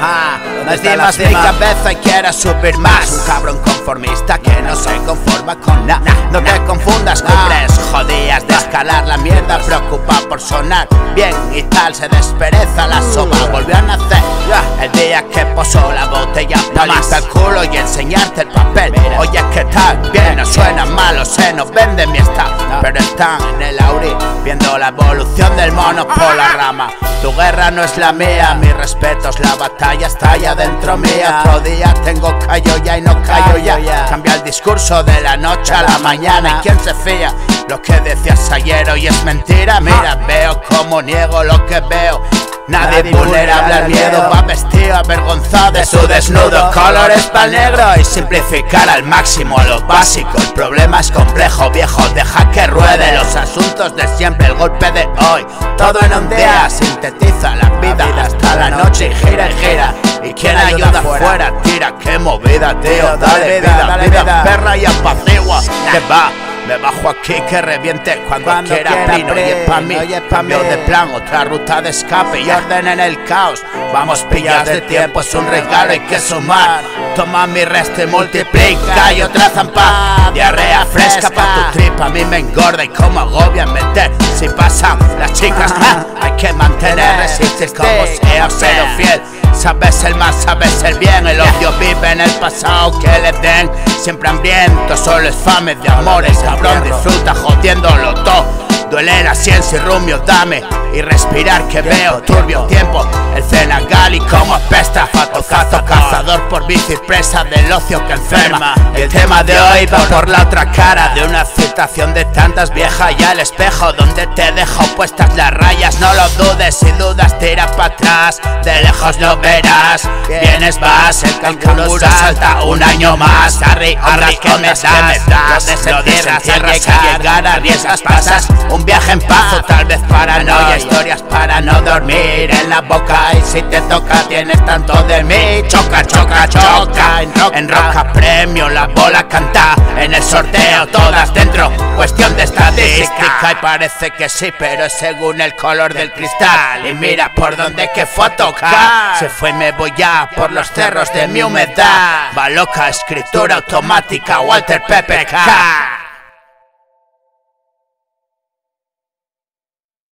Ja, no estimas mi cabeza y quieras subir más. Un cabrón conformista que no se conforma con nada No te escalar la mierda Preocupa por sonar bien y tal Se despereza la sopa, volvió a nacer. El día que posó la botella Paliza el culo y enseñarte el papel. Oye, ¿qué tal? Bien, no suena malo, se nos vende mi estado. Pero están en el auri Viendo la evolución del mono por la rama. Tu guerra no es la mía, mi respeto es la batalla está ya dentro mía. Otro día tengo callo ya y no callo ya. Cambia el discurso de la noche a la mañana. ¿Y quién se fía? Lo que decías ayer hoy es mentira. Mira, veo como niego lo que veo. Nadie vulnerable al miedo. va vestido avergonzado de su desnudo. Colores para negro y simplificar al máximo lo básico. El problema es complejo viejo, deja que ruede los asuntos de siempre. El golpe de hoy, todo en un día sintetiza la vida hasta la noche y gira y gira. Y quien ayuda afuera tira, qué movida tío. Dale vida, vida. perra y apacigua. Que va me bajo aquí que reviente cuando, quiera, quiera Oye pa' mí, oye pa' mí. de plan Otra ruta de escape y orden en el caos. Vamos pillas de tiempo, es un regalo, hay que sumar. Toma mi resto y multiplica y otra zampa. Diarrea fresca. pa' tu tripa, a mí me engorda y como agobia meter Si pasan las chicas, hay que mantener, resistir como sea, pero fiel Sabes el mal, sabes el bien, el odio vive en el pasado que le den Siempre hambriento, solo es fame de amores Cabrón, disfruta jodiéndolo todo Duele la ciencia y rumio, dame Y respirar que veo turbio tiempo. El cenagal y como apesta Fato, cazo, cazador por bici Presa del ocio que enferma. El tema de hoy va por la otra cara De una citación de tantas viejas ya el espejo Donde te dejo puestas las rayas. No lo dudes, si dudas tira para atrás De lejos no verás. Vienes, vas, el canguro salta un año más. Arri, arri, que me das Lo que llegar arriesgas, pasas un viaje en paz o tal vez paranoia Historias para no dormir en la boca. Y si te toca tienes tanto de mí. Choca, choca, choca En roca, en roca premio la bola canta. En el sorteo todas dentro Cuestión de estadística. Y parece que sí pero es según el color del cristal. Y mira por donde que fue a tocar. Se fue y me voy ya por los cerros de mi humedad. Va loca, escritura automática Walter PPK